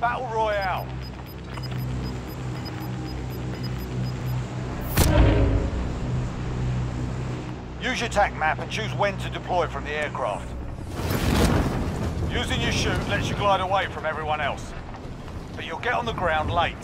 Battle Royale. Use your tac map and choose when to deploy from the aircraft. Using your chute lets you glide away from everyone else. But you'll get on the ground late.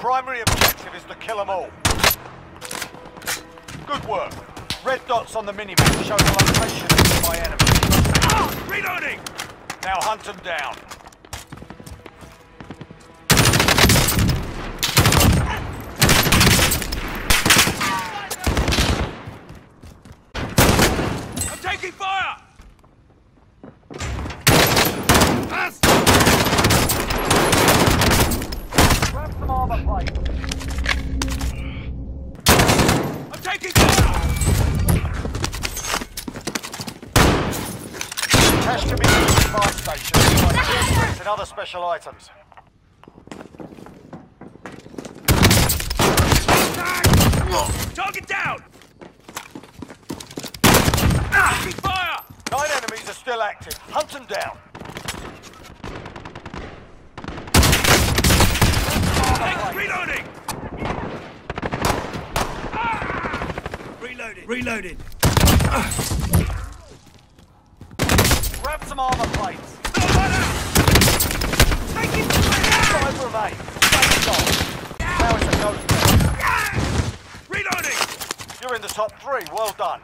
Primary objective is to kill them all. Good work. Red dots on the minimap show the location of my enemy. Ah! Reloading! Now hunt them down. I'm taking fire! Grab some armor plate. I'm taking fire! Cash can be used at fire stations, like gear and other special items. Target down! Taking fire! Nine enemies are still active. Hunt them down. Reloading! Reloading. Reloading. Grab some armor plates. You're in the top three. Well done.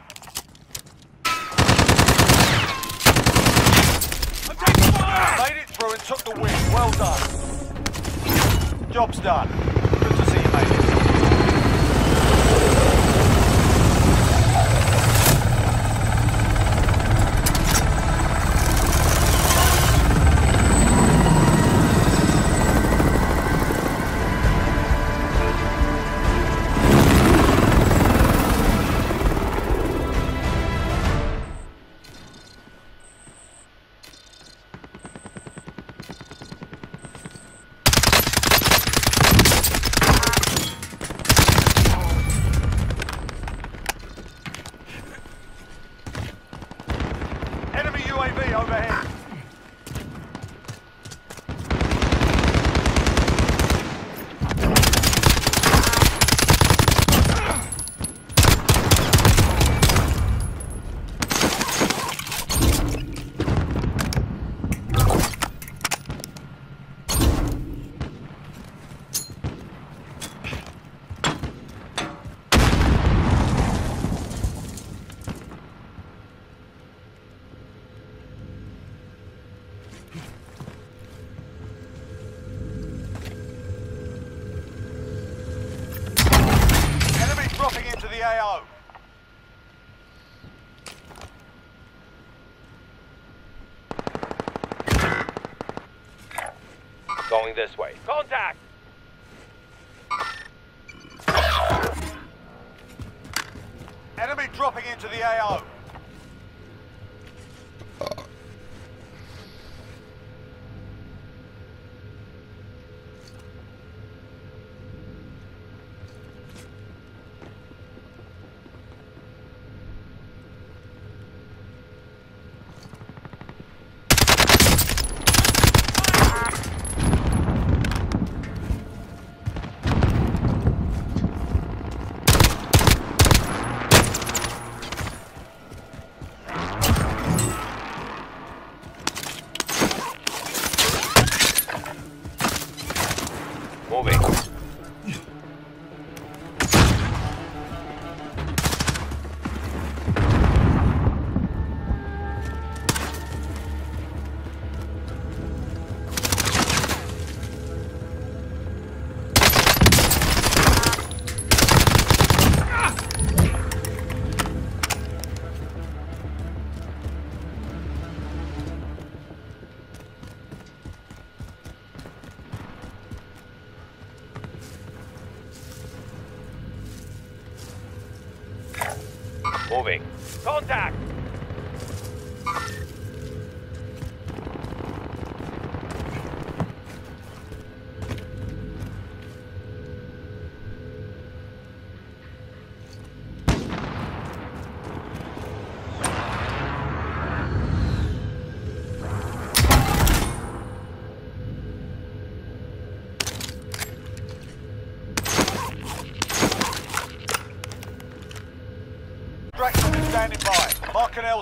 Took the win. Well done. Job's done. Good to see you made this way. Contact! Enemy dropping into the AO.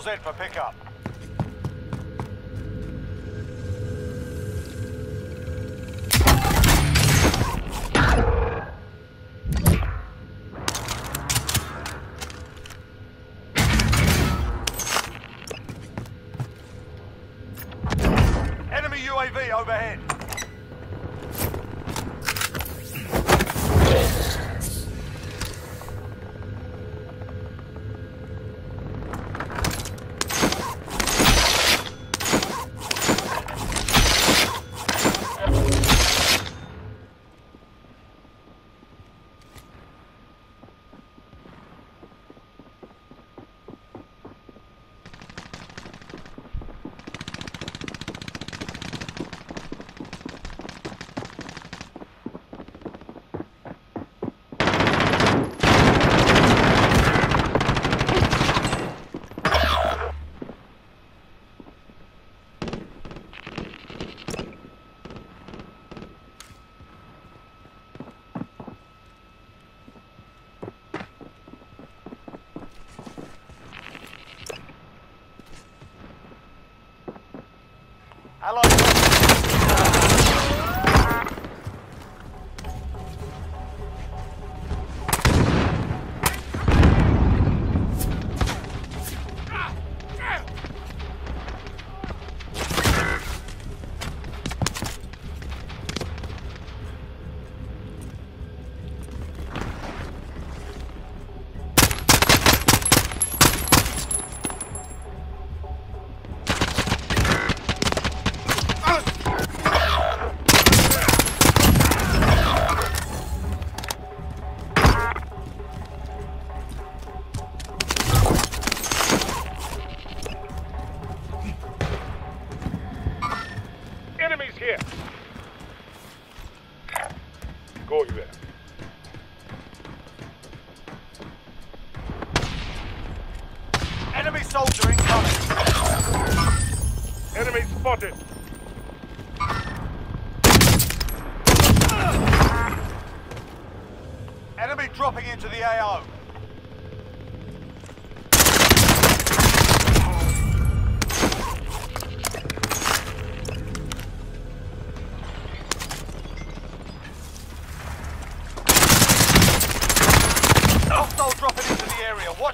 Vehicle's in for pickup.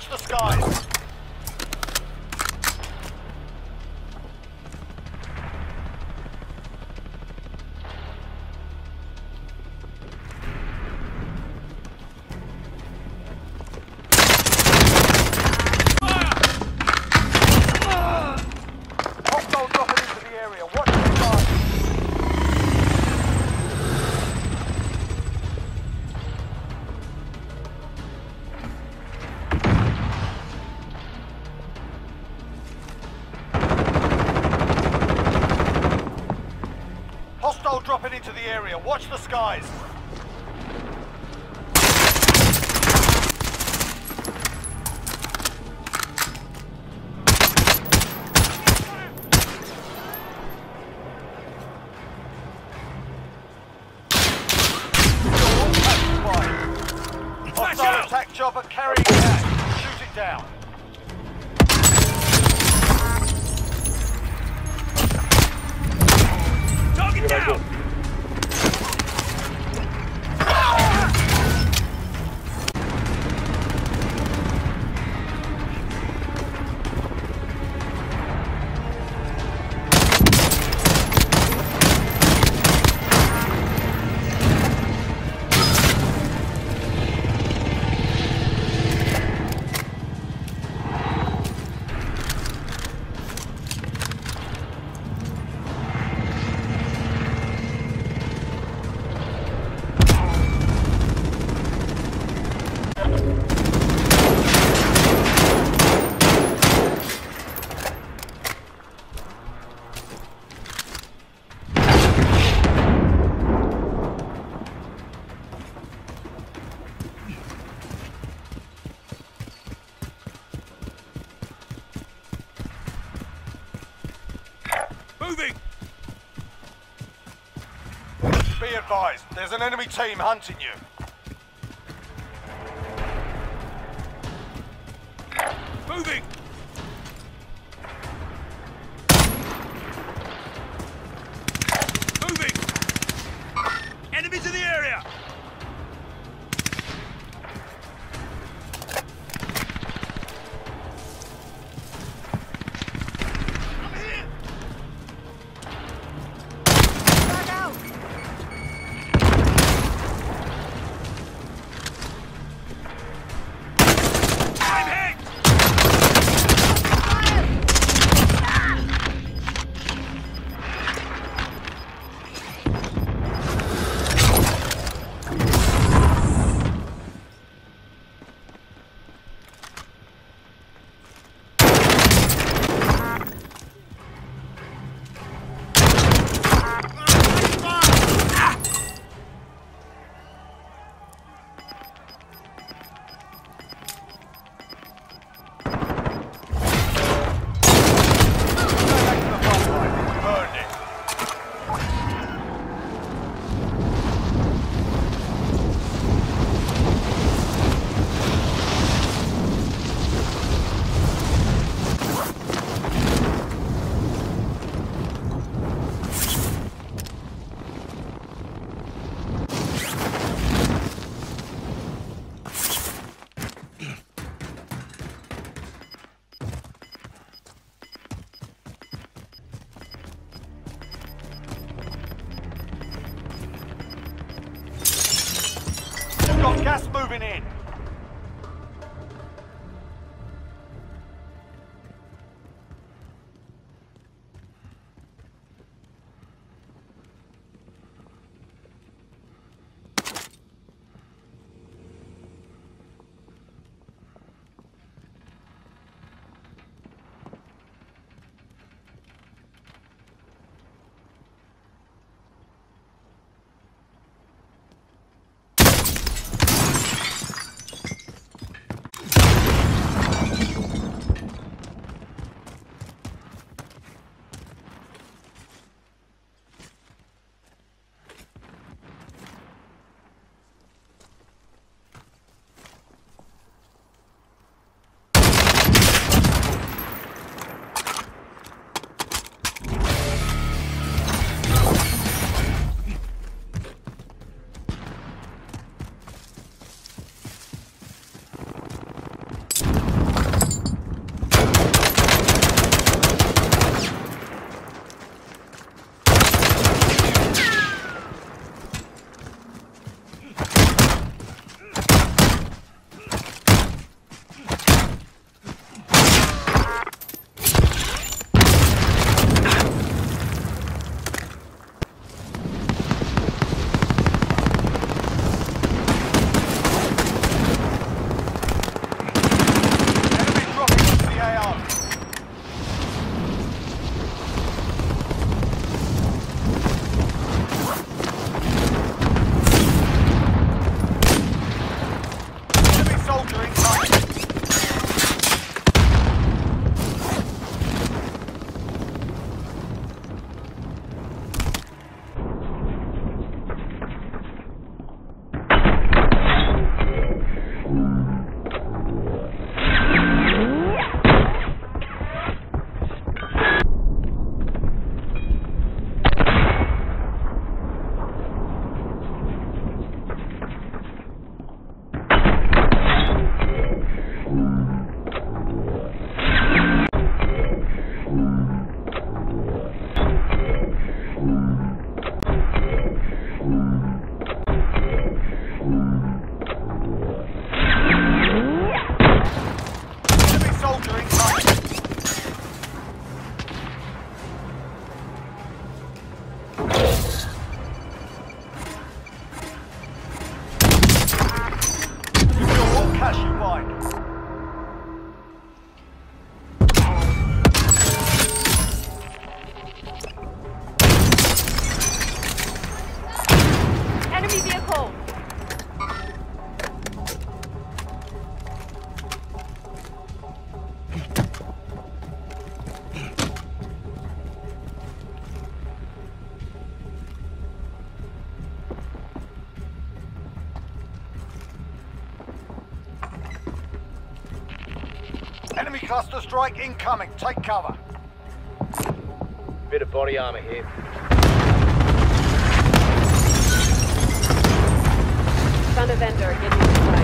Watch the skies. chopper carrying that. Shoot it down. Dog it down! hunting you. Enemy cluster strike incoming. Take cover. Bit of body armor here. Found a vendor.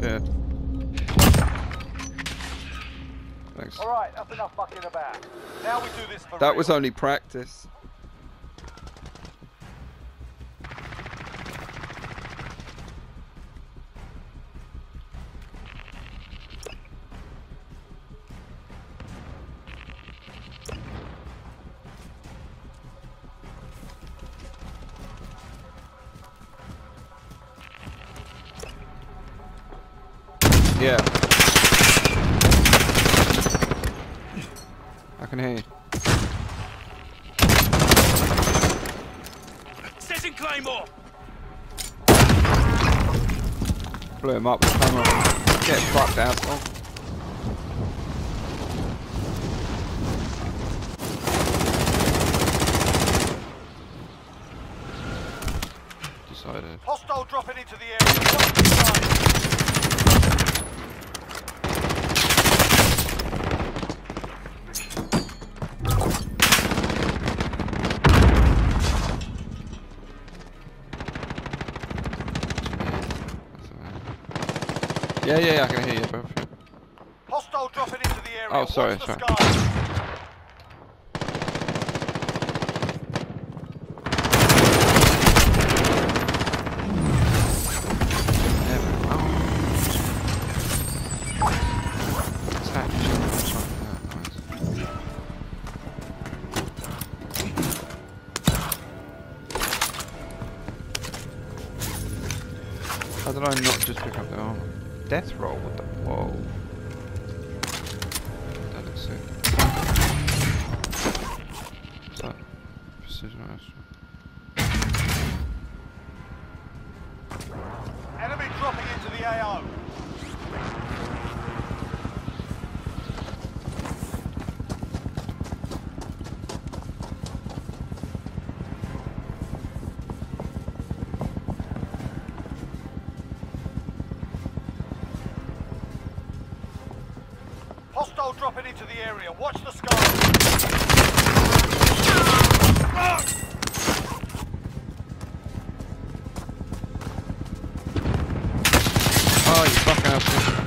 Yeah. Thanks. All right, that's enough fucking about. Now we do this for That real. was only practice. Asshole. Decided. Hostile dropping into the area. Yeah, yeah, yeah, I can hear you, bro. Hostile dropping into the area. Oh, sorry, sorry. Dropping into the area. Watch the skies. Oh, you fucking asshole.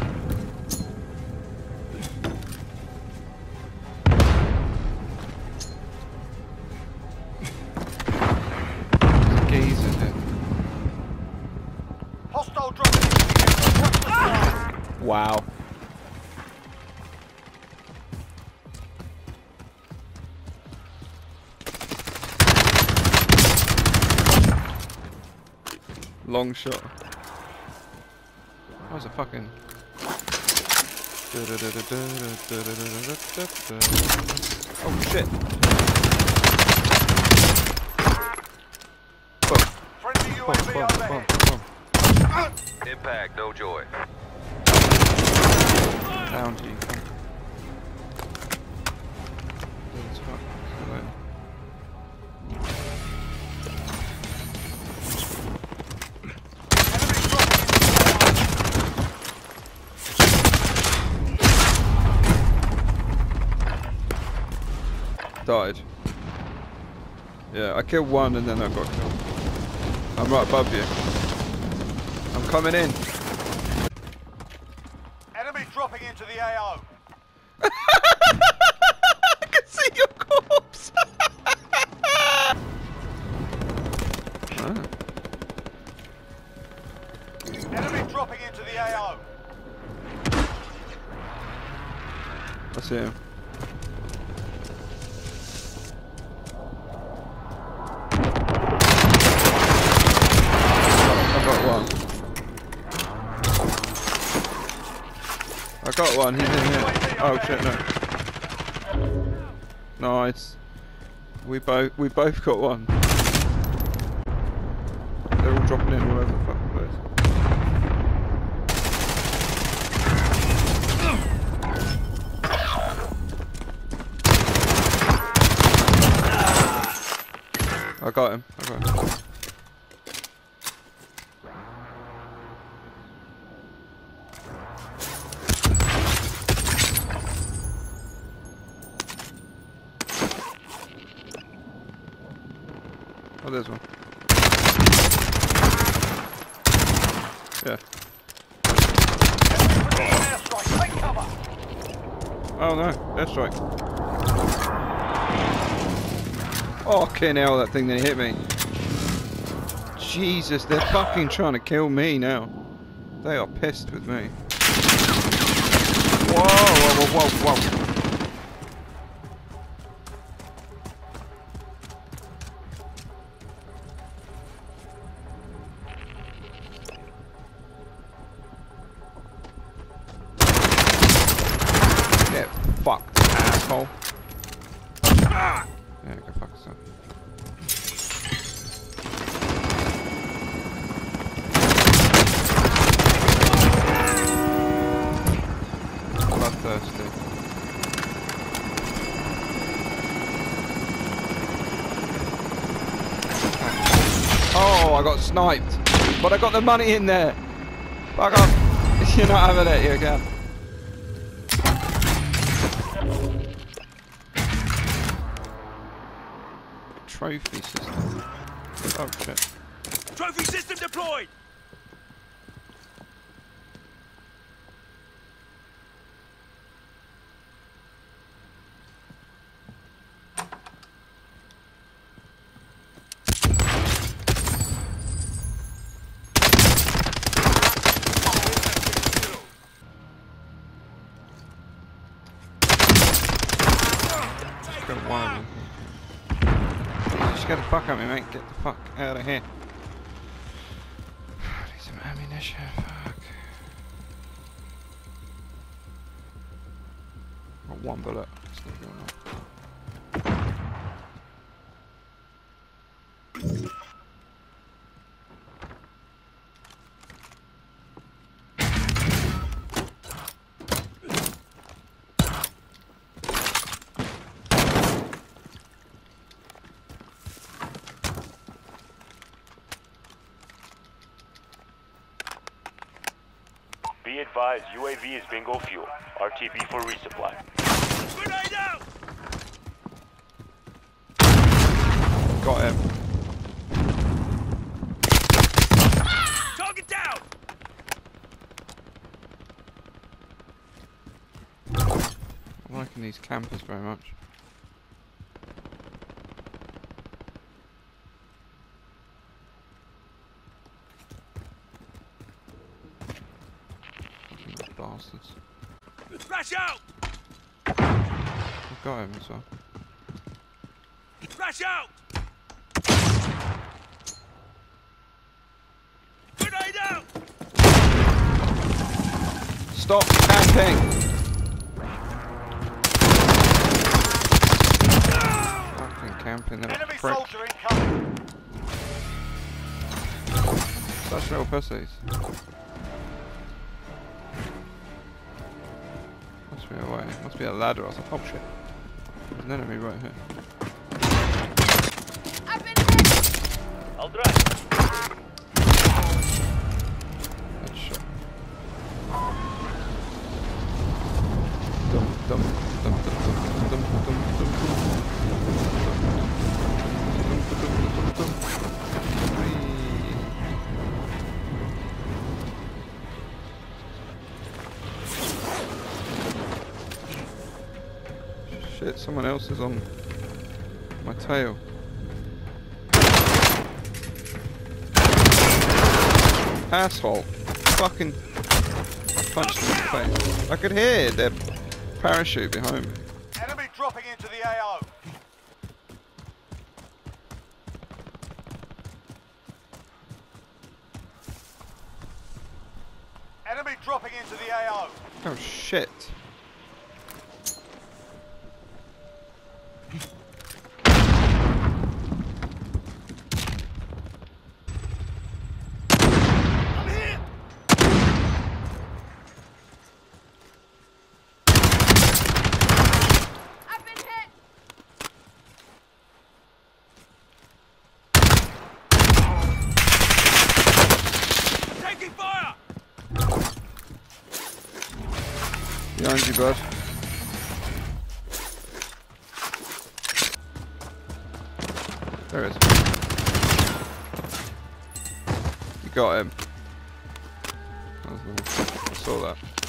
Gaze Long shot. That was a fucking. Oh shit. Boom, Friendly boom, UAV boom, overhead. boom, boom. Impact, no joy. Down to you. Started. Yeah, I killed one and then I got killed. I'm right above you. I'm coming in. Enemies dropping into the AO. One. He's in here. Oh shit! No. Nice. We both we both got one. They're all dropping in all over the fucking place. I got him. I got him. Oh, there's one. Yeah. Oh no, airstrike. Oh, fucking hell, that thing didn't hit me. Jesus, they're fucking trying to kill me now. They are pissed with me. Whoa, whoa, whoa, whoa, whoa. Sniped. But I got the money in there. Fuck off. You're not having it, you again. Trophy fuck of me, mate. Get the fuck out of here. Need some ammunition. Fuck. Got one bullet. Still going on. Be advised, UAV is bingo fuel. RTB for resupply. Grenade out! Got him. Target down! I'm liking these campers very much. Fucking bastards. Flash out! I've got him as well. Flash out! Grenade out! Stop camping! Fucking camping, little Enemy prick. soldier incoming. Such little pussies. Must be a way. Must be a ladder or something. Oh shit. There's an enemy right here. I'll drive. Shit, someone else is on my tail. Asshole. Fucking punched in the face. I could hear their parachute behind me. Enemy dropping into the AO. Enemy dropping into the AO. Oh shit. There it is. You got him. I saw that.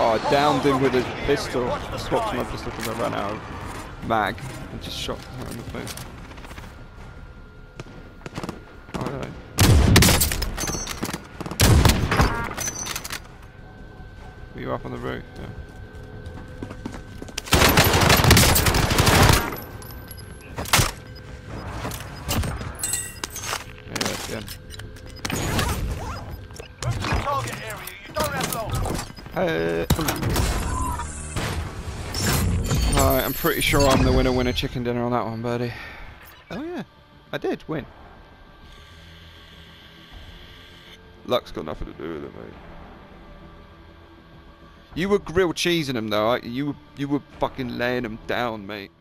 Oh, I downed him with a pistol. Swapped my pistol because I ran out of mag and just shot her in the face. Oh, really? Were you up on the roof? Yeah. Yeah, that's the end. I'm pretty sure I'm the winner winner chicken dinner on that one, buddy. Oh yeah, I did win. Luck's got nothing to do with it, mate. You were grilled cheesing them though. You you were fucking laying them down, mate.